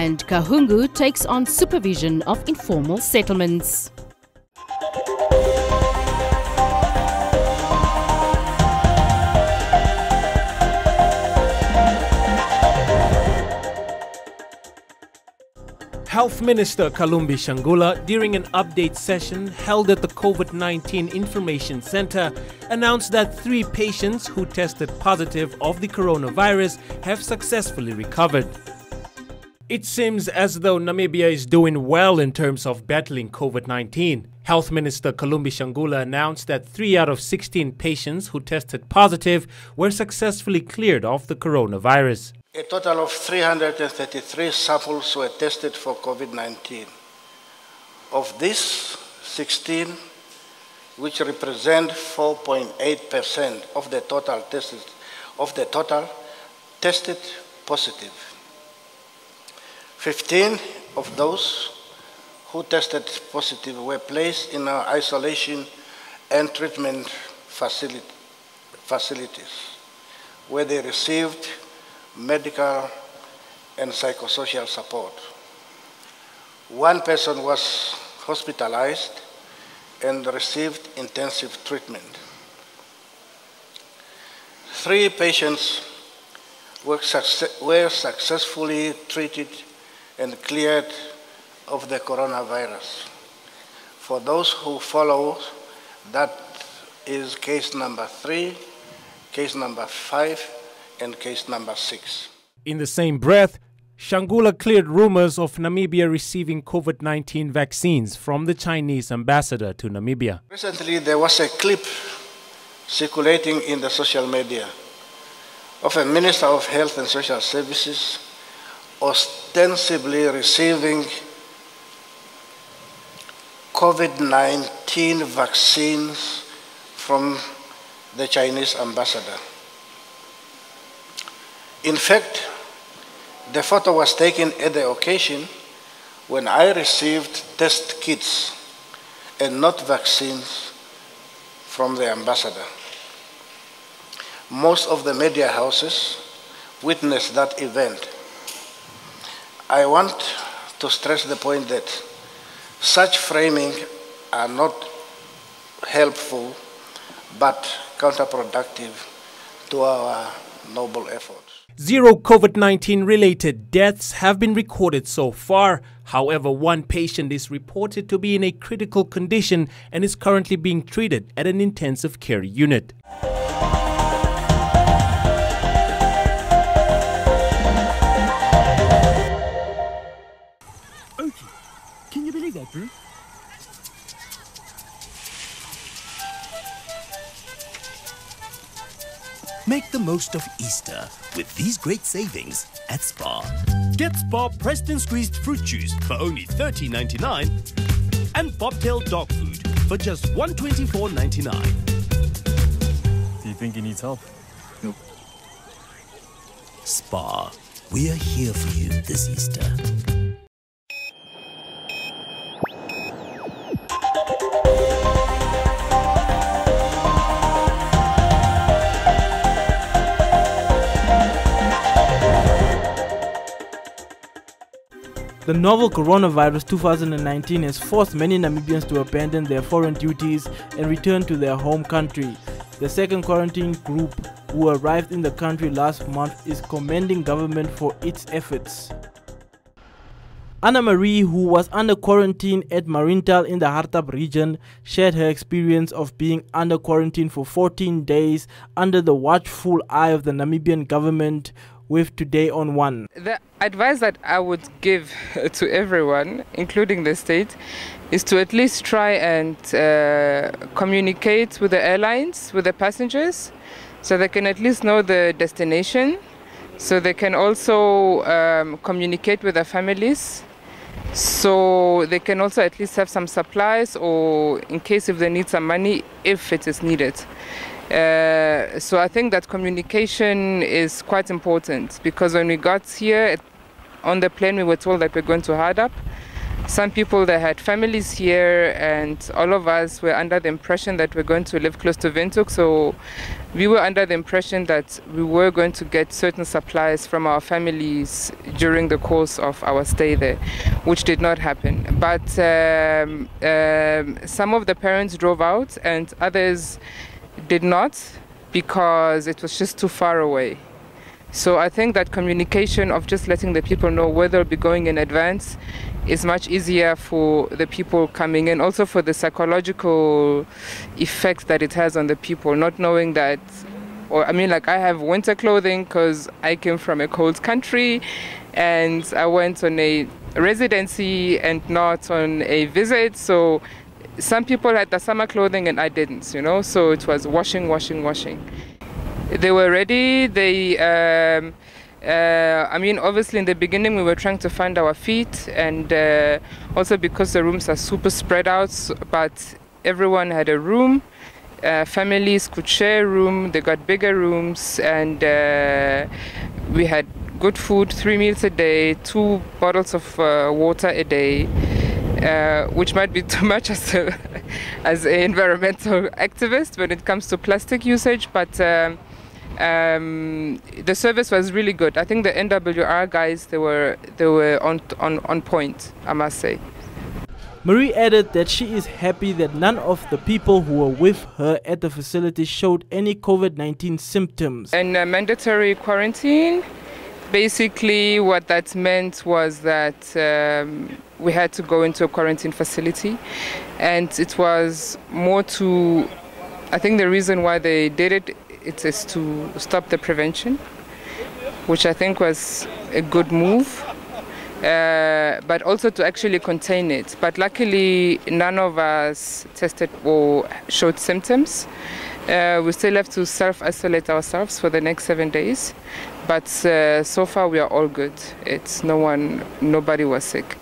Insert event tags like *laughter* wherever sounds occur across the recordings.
And Kahungu takes on supervision of informal settlements. Health Minister Kalumbi Shangula, during an update session held at the COVID 19 Information Center, announced that three patients who tested positive of the coronavirus have successfully recovered. It seems as though Namibia is doing well in terms of battling COVID 19. Health Minister Kalumbi Shangula announced that 3 out of 16 patients who tested positive were successfully cleared of the coronavirus. A total of 333 samples were tested for COVID 19. Of these, 16, which represent 4.8% of the total tested, of the total, tested positive. 15 of those who tested positive were placed in our isolation and treatment facility, facilities, where they received medical and psychosocial support. One person was hospitalized and received intensive treatment. Three patients were, success were successfully treated and cleared of the coronavirus. For those who follow, that is case number three, case number five, and case number six. In the same breath, Shangula cleared rumors of Namibia receiving COVID 19 vaccines from the Chinese ambassador to Namibia. Recently, there was a clip circulating in the social media of a Minister of Health and Social Services ostensibly receiving COVID 19 vaccines from the Chinese ambassador. In fact, the photo was taken at the occasion when I received test kits and not vaccines from the ambassador. Most of the media houses witnessed that event. I want to stress the point that such framing are not helpful but counterproductive to our noble efforts. Zero COVID 19 related deaths have been recorded so far. However, one patient is reported to be in a critical condition and is currently being treated at an intensive care unit. Make the most of Easter with these great savings at Spar. Get Spar pressed and squeezed fruit juice for only $30.99 and bobtail dog food for just $124.99. Do you think he needs help? Nope. Spar, we're here for you this Easter. The novel coronavirus 2019 has forced many Namibians to abandon their foreign duties and return to their home country. The second quarantine group who arrived in the country last month is commending government for its efforts. Anna Marie, who was under quarantine at Mariental in the Hardap region, shared her experience of being under quarantine for 14 days under the watchful eye of the Namibian government with Today on One. The advice that I would give *laughs* to everyone, including the state, is to at least try and uh, communicate with the airlines, with the passengers, so they can at least know the destination, so they can also um, communicate with their families so they can also at least have some supplies or in case if they need some money if it is needed uh, so i think that communication is quite important because when we got here on the plane we were told that we're going to Hardap some people that had families here, and all of us were under the impression that we're going to live close to Windhoek. So we were under the impression that we were going to get certain supplies from our families during the course of our stay there, which did not happen. But um, um, some of the parents drove out, and others did not because it was just too far away. So I think that communication of just letting the people know where they'll be going in advance is much easier for the people coming in, also for the psychological effect that it has on the people, not knowing that. Or I mean, like I have winter clothing because I came from a cold country, and I went on a residency and not on a visit. So some people had the summer clothing and I didn't, you know. So it was washing, washing, washing. They were ready. They. Um, uh, I mean, obviously, in the beginning, we were trying to find our feet, and uh, also because the rooms are super spread out, but everyone had a room. Uh, families could share a room, they got bigger rooms, and uh, we had good food three meals a day, two bottles of uh, water a day. Uh, which might be *laughs* too much as a, as an environmental activist when it comes to plastic usage, but um, um, the service was really good. I think the NWR guys they were they were on on on point. I must say. Marie added that she is happy that none of the people who were with her at the facility showed any COVID 19 symptoms. And mandatory quarantine, basically, what that meant was that um, we had to go into a quarantine facility, and it was more to I think the reason why they did it it is to stop the prevention, which I think was a good move. Uh, but also to actually contain it. But luckily, none of us tested or showed symptoms. Uh, we still have to self isolate ourselves for the next seven days. But uh, so far, we are all good. It's no one, nobody was sick.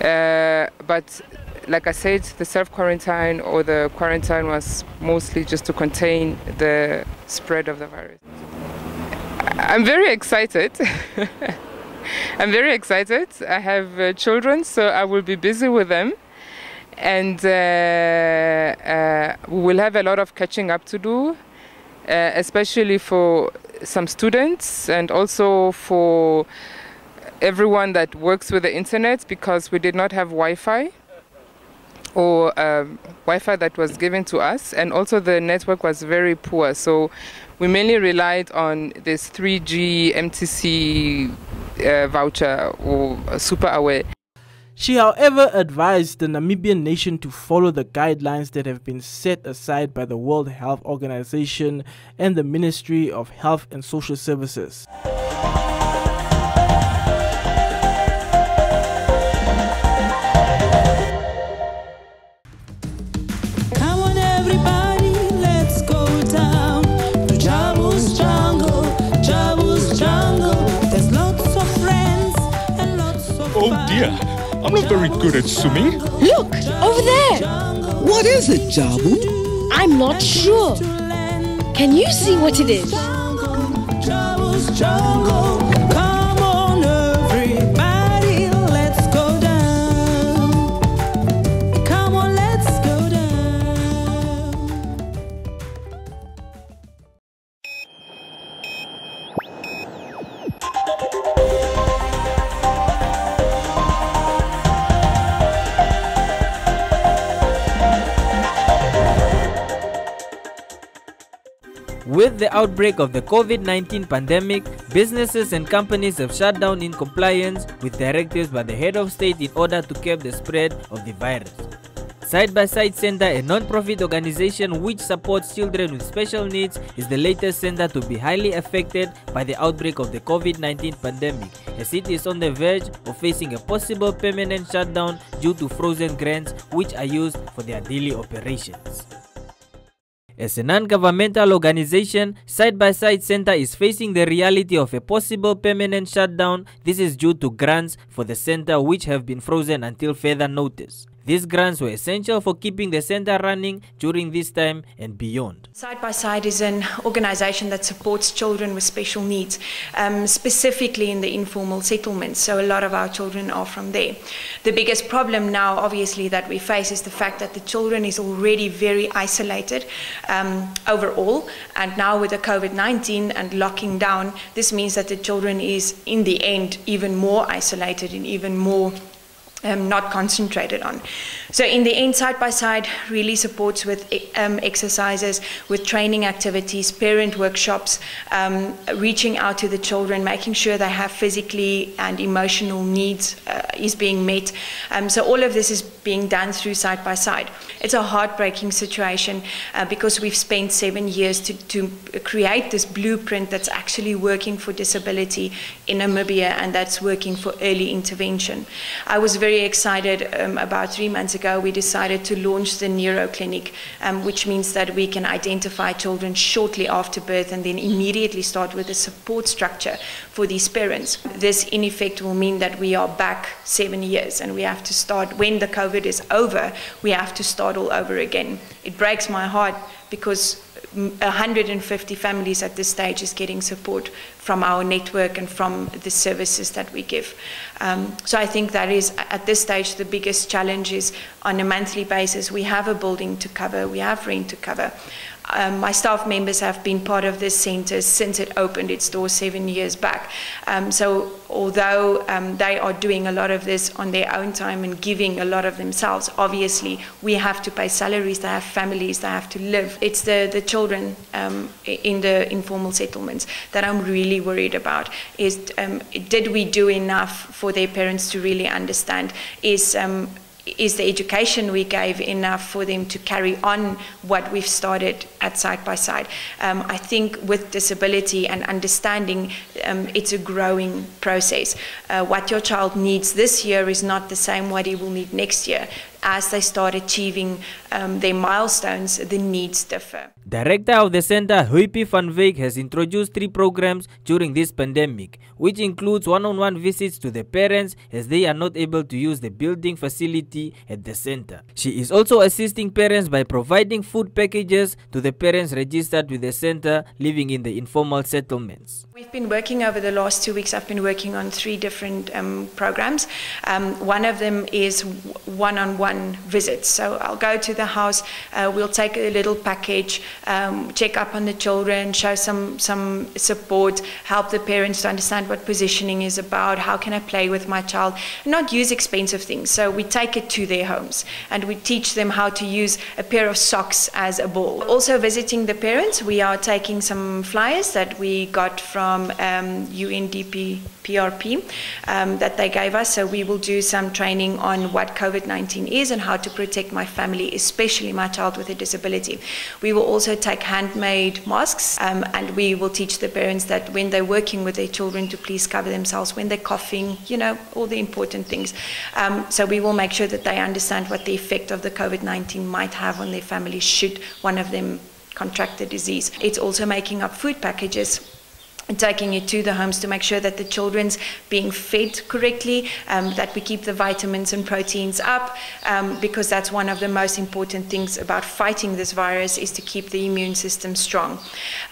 Uh, but like I said, the self quarantine or the quarantine was mostly just to contain the spread of the virus. I'm very excited. *laughs* I'm very excited. I have uh, children, so I will be busy with them. And uh, uh, we will have a lot of catching up to do, uh, especially for some students and also for everyone that works with the internet because we did not have Wi Fi or um, Wi-Fi that was given to us, and also the network was very poor. So we mainly relied on this 3G MTC uh, voucher or super aware. She, however, advised the Namibian nation to follow the guidelines that have been set aside by the World Health Organization and the Ministry of Health and Social Services. I'm not very good at swimming. Look, over there. What is it, Jabu? I'm not sure. Can you see what it is? The outbreak of the COVID 19 pandemic, businesses and companies have shut down in compliance with directives by the head of state in order to curb the spread of the virus. Side by Side Center, a non-profit organization which supports children with special needs, is the latest center to be highly affected by the outbreak of the COVID-19 pandemic, as it is on the verge of facing a possible permanent shutdown due to frozen grants which are used for their daily operations. As a non-governmental organization, Side by Side Center is facing the reality of a possible permanent shutdown. This is due to grants for the center which have been frozen until further notice. These grants were essential for keeping the center running during this time and beyond. Side by Side is an organization that supports children with special needs, um, specifically in the informal settlements. So a lot of our children are from there. The biggest problem now, obviously, that we face is the fact that the children is already very isolated um, overall, and now with the COVID-19 and locking down, this means that the children is in the end even more isolated and even more um, not concentrated on. So in the end, side by side really supports with um, exercises, with training activities, parent workshops, um, reaching out to the children, making sure they have physically and emotional needs uh, is being met. Um, so all of this is being done through side by side. It's a heartbreaking situation uh, because we've spent seven years to, to create this blueprint that's actually working for disability in Namibia and that's working for early intervention. I was very excited um, about three months ago, we decided to launch the Neuro Clinic, um, which means that we can identify children shortly after birth and then immediately start with a support structure for these parents. This, in effect, will mean that we are back seven years and we have to start, when the COVID is over, we have to start all over again. It breaks my heart because 150 families at this stage is getting support from our network and from the services that we give. Um, so I think that is, at this stage, the biggest challenge is on a monthly basis, we have a building to cover, we have rent to cover. Um, my staff members have been part of this centre since it opened its doors seven years back. Um, so although um, they are doing a lot of this on their own time and giving a lot of themselves, obviously we have to pay salaries, they have families, they have to live. It's the, the children um, in the informal settlements that I'm really worried about. Is um, did we do enough for their parents to really understand? Is um, is the education we gave enough for them to carry on what we've started at side by side? Um, I think with disability and understanding, um, it's a growing process. Uh, what your child needs this year is not the same what he will need next year. As they start achieving um, their milestones, the needs differ. Director of the center, Huipi van Wyk, has introduced three programs during this pandemic, which includes one-on-one -on -one visits to the parents as they are not able to use the building facility at the center. She is also assisting parents by providing food packages to the parents registered with the center living in the informal settlements. We've been working over the last two weeks, I've been working on three different um, programs. Um, one of them is one-on-one visits. So I'll go to the house, uh, we'll take a little package, um, check up on the children, show some, some support, help the parents to understand what positioning is about, how can I play with my child, not use expensive things. So we take it to their homes and we teach them how to use a pair of socks as a ball. Also visiting the parents, we are taking some flyers that we got from from um, UNDP PRP um, that they gave us. So we will do some training on what COVID-19 is and how to protect my family, especially my child with a disability. We will also take handmade masks um, and we will teach the parents that when they're working with their children to please cover themselves when they're coughing, you know, all the important things. Um, so we will make sure that they understand what the effect of the COVID-19 might have on their family should one of them contract the disease. It's also making up food packages taking it to the homes to make sure that the children's being fed correctly, um, that we keep the vitamins and proteins up, um, because that's one of the most important things about fighting this virus is to keep the immune system strong.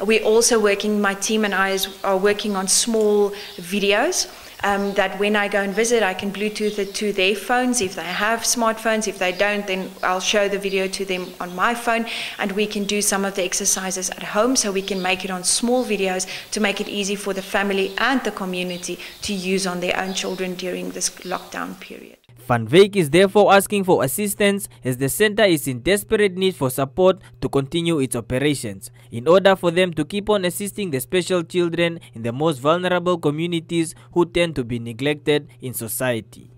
We're also working, my team and I are working on small videos um, that when I go and visit, I can Bluetooth it to their phones if they have smartphones. If they don't, then I'll show the video to them on my phone, and we can do some of the exercises at home so we can make it on small videos to make it easy for the family and the community to use on their own children during this lockdown period. Van Wyk is therefore asking for assistance as the center is in desperate need for support to continue its operations in order for them to keep on assisting the special children in the most vulnerable communities who tend to be neglected in society.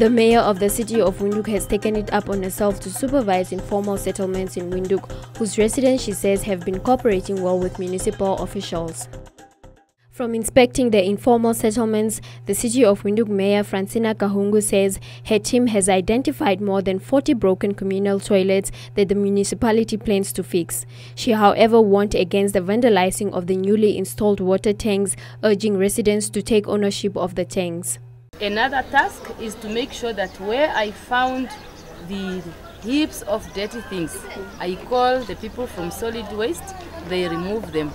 The mayor of the city of Windhoek has taken it up on herself to supervise informal settlements in Windhoek, whose residents, she says, have been cooperating well with municipal officials. From inspecting the informal settlements, the City of Windhoek Mayor Fransina Kahungu says her team has identified more than 40 broken communal toilets that the municipality plans to fix. She, however, warned against the vandalizing of the newly installed water tanks, urging residents to take ownership of the tanks. Another task is to make sure that where I found the heaps of dirty things, I call the people from solid waste, they remove them.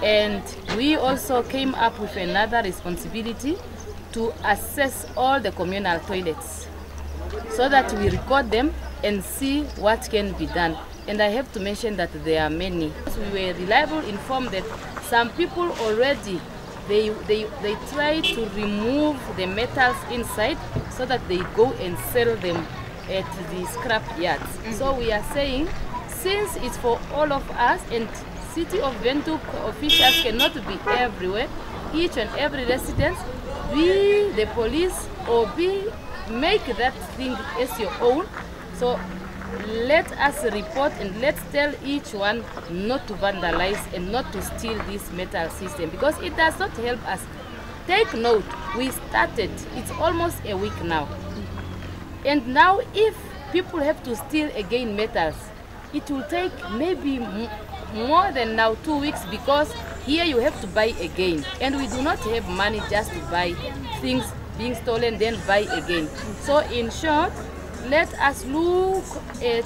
And we also came up with another responsibility to assess all the communal toilets so that we record them and see what can be done. And I have to mention that there are many. We were reliable informed that some people already they, they, they try to remove the metals inside so that they go and sell them at the scrap yards. Mm -hmm. So we are saying, since it's for all of us and city of Windhoek officials cannot be everywhere. Each and every resident, be the police, or be make that thing as your own. So let us report and let's tell each one not to vandalize and not to steal this metal system because it does not help us. Take note, we started, it's almost a week now. And now if people have to steal again metals, it will take maybe more than now two weeks because here you have to buy again and we do not have money just to buy things being stolen then buy again so in short let us look at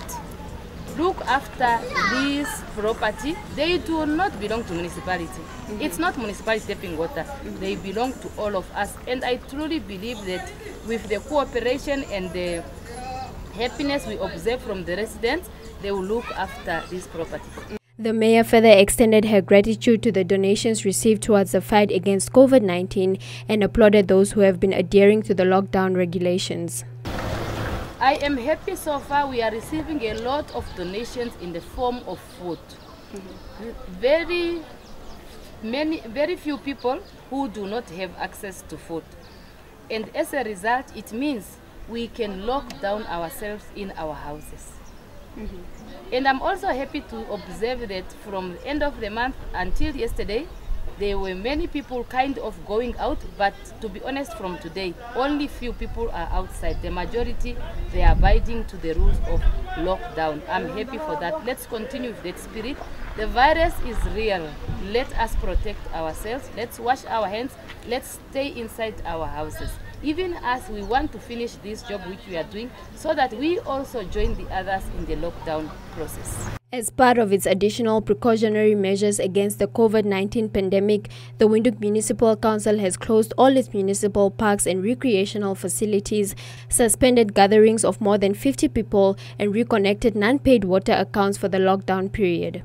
look after this property they do not belong to municipality mm -hmm. it's not municipality tapping water mm -hmm. they belong to all of us and i truly believe that with the cooperation and the happiness we observe from the residents they will look after this property the mayor further extended her gratitude to the donations received towards the fight against COVID 19 and applauded those who have been adhering to the lockdown regulations. I am happy so far we are receiving a lot of donations in the form of food. Mm -hmm. Very many very few people who do not have access to food. And as a result, it means we can lock down ourselves in our houses. Mm -hmm. And I'm also happy to observe that from the end of the month until yesterday, there were many people kind of going out, but to be honest, from today, only few people are outside. The majority, they are abiding to the rules of lockdown. I'm happy for that. Let's continue with that spirit. The virus is real. Let us protect ourselves. Let's wash our hands. Let's stay inside our houses even as we want to finish this job which we are doing so that we also join the others in the lockdown process. As part of its additional precautionary measures against the COVID-19 pandemic, the Windhoek Municipal Council has closed all its municipal parks and recreational facilities, suspended gatherings of more than 50 people, and reconnected non-paid water accounts for the lockdown period.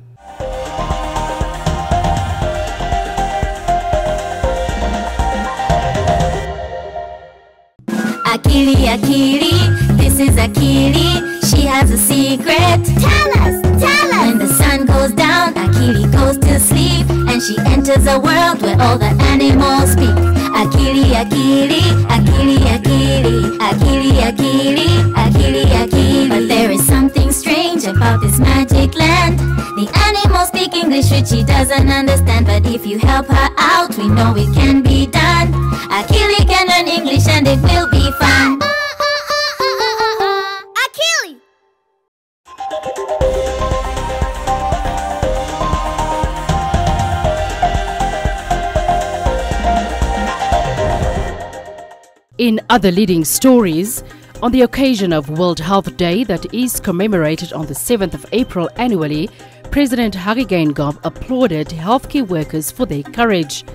Akili, Akili, this is Akili. She has a secret. Tell us, tell us. When the sun goes down, Akili goes to sleep, and she enters a world where all the animals speak. Akili, Akili, Akili, Akili, Akili, Akili, Akili, Akili. But there is something strange about this magic land. The animals speak English, which she doesn't understand. But if you help her out, we know it can be done. Akili can learn English and it will be fun. Akili! In other leading stories, on the occasion of World Health Day that is commemorated on the 7th of April annually, President Geingob applauded healthcare workers for their courage.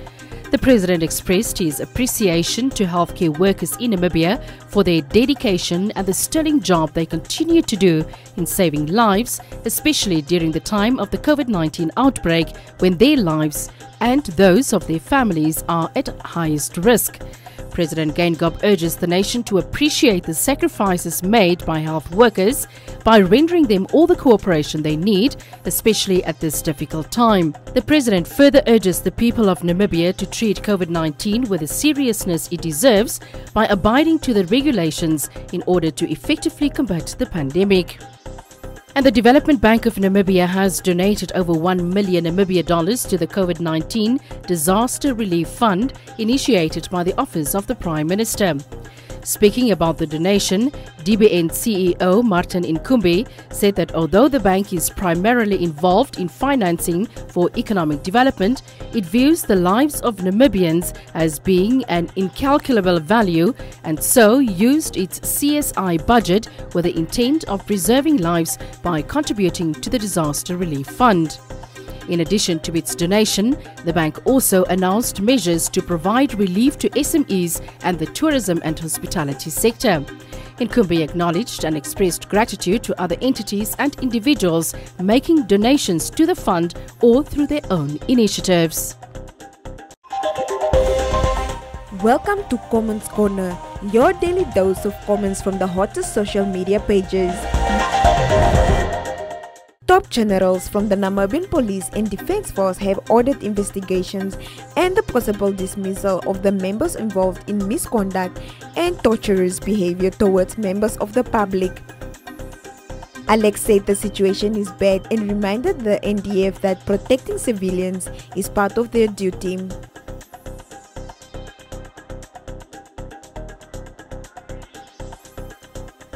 The president expressed his appreciation to healthcare workers in Namibia for their dedication and the sterling job they continue to do in saving lives, especially during the time of the COVID 19 outbreak when their lives and those of their families are at highest risk. President Geingob urges the nation to appreciate the sacrifices made by health workers by rendering them all the cooperation they need, especially at this difficult time. The president further urges the people of Namibia to treat COVID 19 with the seriousness it deserves by abiding to the regulations in order to effectively combat the pandemic. And the Development Bank of Namibia has donated over 1 million Namibia dollars to the COVID 19 Disaster Relief Fund initiated by the Office of the Prime Minister. Speaking about the donation, DBN CEO Martin Inkumbi said that although the bank is primarily involved in financing for economic development, it views the lives of Namibians as being an incalculable value and so used its CSI budget with the intent of preserving lives by contributing to the Disaster Relief Fund. In addition to its donation, the bank also announced measures to provide relief to SMEs and the tourism and hospitality sector. Inkumbi acknowledged and expressed gratitude to other entities and individuals making donations to the fund or through their own initiatives. Welcome to Comments Corner, your daily dose of comments from the hottest social media pages. Top generals from the Namibian Police and Defense Force have ordered investigations and the possible dismissal of the members involved in misconduct and torturous behavior towards members of the public. Alex said the situation is bad and reminded the NDF that protecting civilians is part of their duty.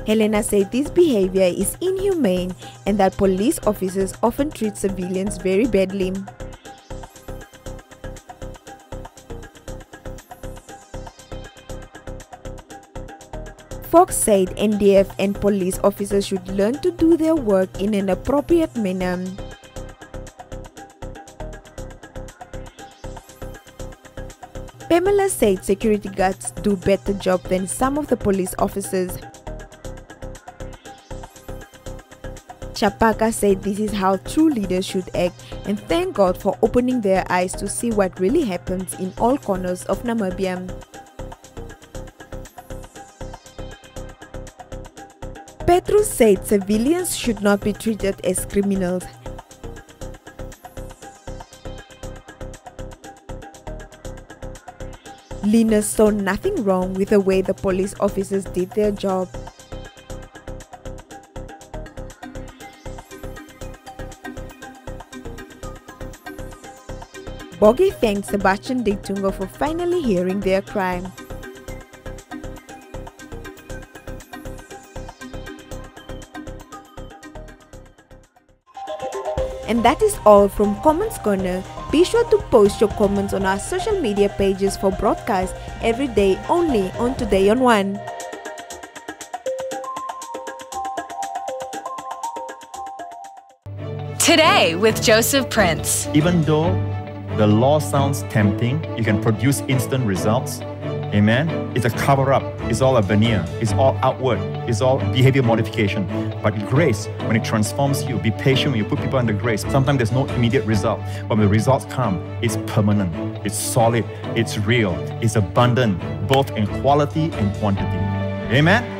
Helena said this behavior is inhumane and that police officers often treat civilians very badly. Fox said NDF and police officers should learn to do their work in an appropriate manner. Pamela said security guards do better job than some of the police officers. Chapaka said this is how true leaders should act and thank God for opening their eyes to see what really happens in all corners of Namibia. Petrus said civilians should not be treated as criminals. Linus saw nothing wrong with the way the police officers did their job. Boggy thanked Sebastian Ndeitunga for finally hearing their cry. And that is all from Comments Corner. Be sure to post your comments on our social media pages for broadcast every day only on Today on One. Today with Joseph Prince. Even though the law sounds tempting. You can produce instant results. Amen. It's a cover up. It's all a veneer. It's all outward. It's all behavior modification. But grace, when it transforms you, be patient when you put people under grace. Sometimes there's no immediate result. But when the results come, it's permanent. It's solid. It's real. It's abundant, both in quality and quantity. Amen.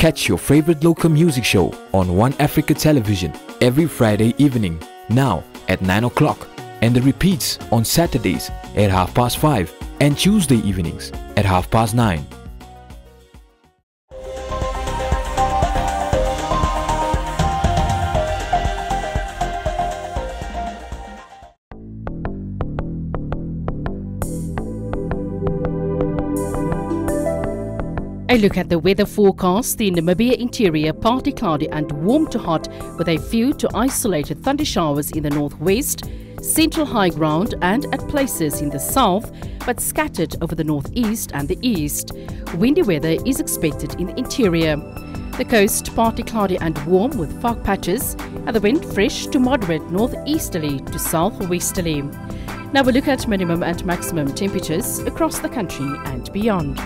Catch your favorite local music show on One Africa Television every Friday evening, now at 9 o'clock, and the repeats on Saturdays at half past 5 and Tuesday evenings at half past 9. Look at the weather forecast. The Namibia interior partly cloudy and warm to hot with a few to isolated thunder showers in the northwest, central high ground and at places in the south, but scattered over the northeast and the east. Windy weather is expected in the interior. The coast partly cloudy and warm with fog patches, and the wind fresh to moderate northeasterly to southwesterly. Now we look at minimum and maximum temperatures across the country and beyond.